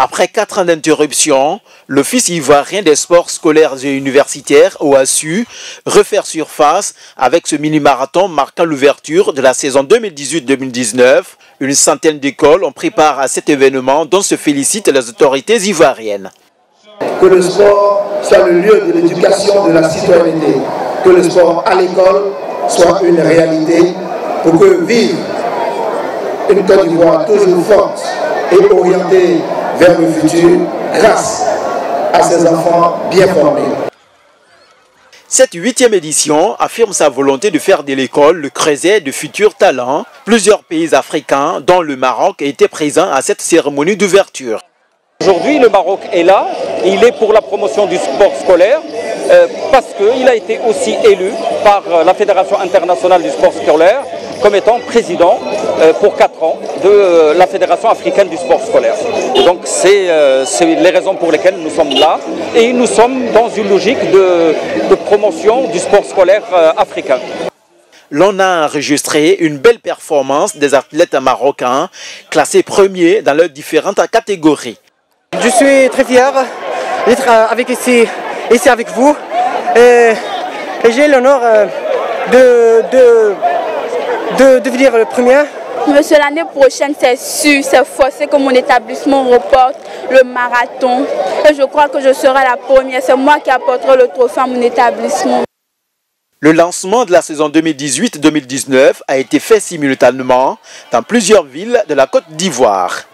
Après quatre ans d'interruption, l'Office ivoirien des sports scolaires et universitaires, OASU, refaire surface avec ce mini-marathon marquant l'ouverture de la saison 2018-2019. Une centaine d'écoles ont pris part à cet événement dont se félicitent les autorités ivoiriennes. Que le sport soit le lieu de l'éducation de la citoyenneté, que le sport à l'école soit une réalité pour que vive une Côte d'Ivoire toujours forte et orientée vers le futur grâce à ces enfants bien formés. Cette huitième édition affirme sa volonté de faire de l'école le creuset de futurs talents. Plusieurs pays africains, dont le Maroc, étaient présents à cette cérémonie d'ouverture. Aujourd'hui, le Maroc est là, il est pour la promotion du sport scolaire, euh, parce qu'il a été aussi élu par la Fédération internationale du sport scolaire comme étant président euh, pour 4 ans de la Fédération africaine du sport scolaire. Donc c'est les raisons pour lesquelles nous sommes là et nous sommes dans une logique de, de promotion du sport scolaire africain. L'on a enregistré une belle performance des athlètes marocains classés premiers dans leurs différentes catégories. Je suis très fier d'être avec ici ici avec vous. Et, j'ai l'honneur euh, de, de, devenir le premier. Monsieur, l'année prochaine, c'est sûr, c'est forcé que mon établissement reporte le marathon. Et je crois que je serai la première. C'est moi qui apporterai le trophée à mon établissement. Le lancement de la saison 2018-2019 a été fait simultanément dans plusieurs villes de la Côte d'Ivoire.